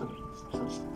そうです。ね。